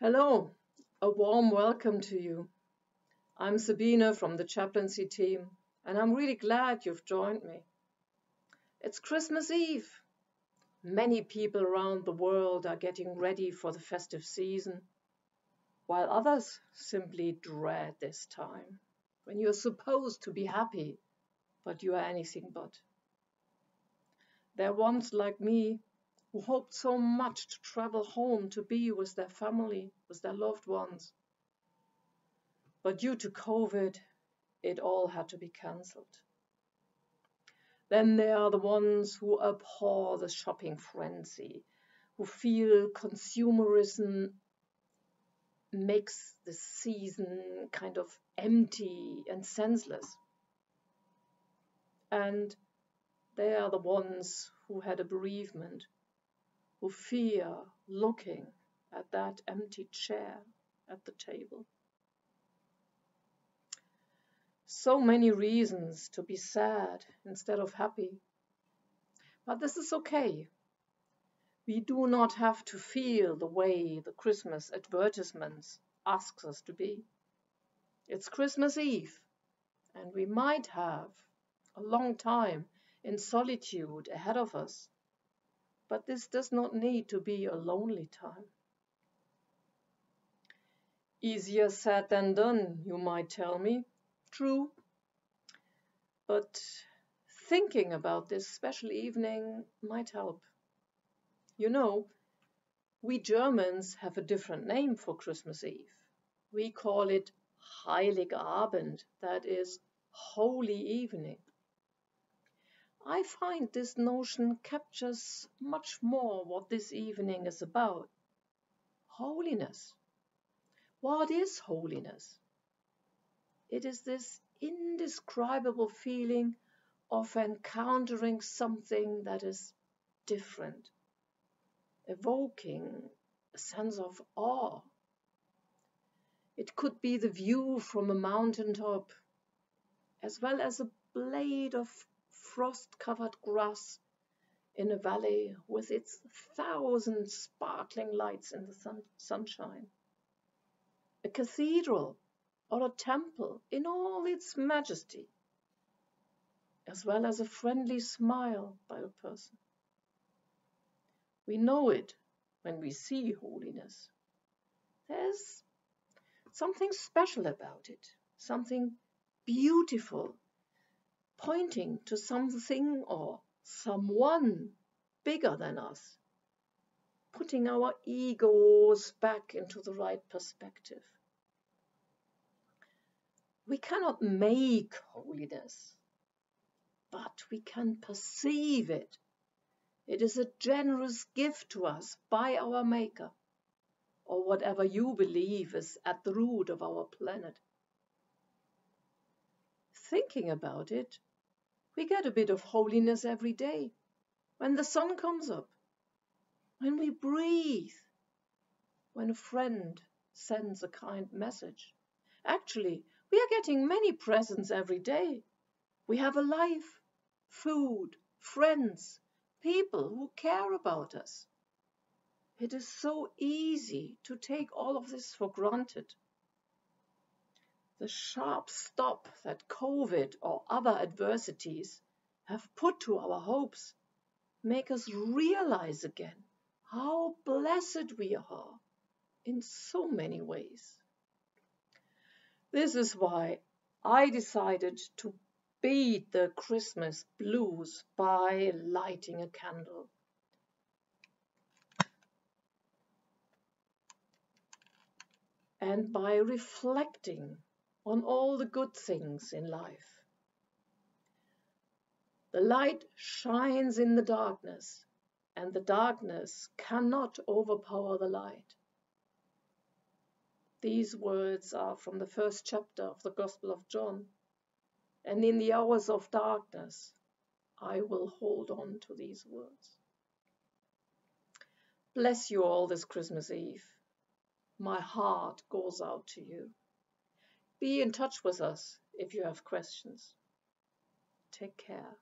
Hello, a warm welcome to you. I'm Sabine from the chaplaincy team, and I'm really glad you've joined me. It's Christmas Eve. Many people around the world are getting ready for the festive season, while others simply dread this time when you're supposed to be happy, but you are anything but. There are ones like me who hoped so much to travel home to be with their family, with their loved ones. But due to COVID, it all had to be cancelled. Then there are the ones who abhor the shopping frenzy, who feel consumerism makes the season kind of empty and senseless. And they are the ones who had a bereavement who fear looking at that empty chair at the table. So many reasons to be sad instead of happy. But this is okay. We do not have to feel the way the Christmas advertisements ask us to be. It's Christmas Eve, and we might have a long time in solitude ahead of us but this does not need to be a lonely time. Easier said than done, you might tell me. True. But thinking about this special evening might help. You know, we Germans have a different name for Christmas Eve. We call it Heiligabend, that is, Holy Evening. I find this notion captures much more what this evening is about. Holiness. What is holiness? It is this indescribable feeling of encountering something that is different, evoking a sense of awe. It could be the view from a mountaintop, as well as a blade of frost-covered grass in a valley with its thousand sparkling lights in the sun sunshine. A cathedral or a temple in all its majesty, as well as a friendly smile by a person. We know it when we see holiness. There's something special about it, something beautiful pointing to something or someone bigger than us, putting our egos back into the right perspective. We cannot make holiness, but we can perceive it. It is a generous gift to us by our Maker, or whatever you believe is at the root of our planet thinking about it, we get a bit of holiness every day. When the sun comes up, when we breathe, when a friend sends a kind message. Actually, we are getting many presents every day. We have a life, food, friends, people who care about us. It is so easy to take all of this for granted the sharp stop that COVID or other adversities have put to our hopes make us realize again how blessed we are in so many ways. This is why I decided to beat the Christmas blues by lighting a candle. And by reflecting on all the good things in life. The light shines in the darkness, and the darkness cannot overpower the light. These words are from the first chapter of the Gospel of John. And in the hours of darkness, I will hold on to these words. Bless you all this Christmas Eve. My heart goes out to you. Be in touch with us if you have questions. Take care.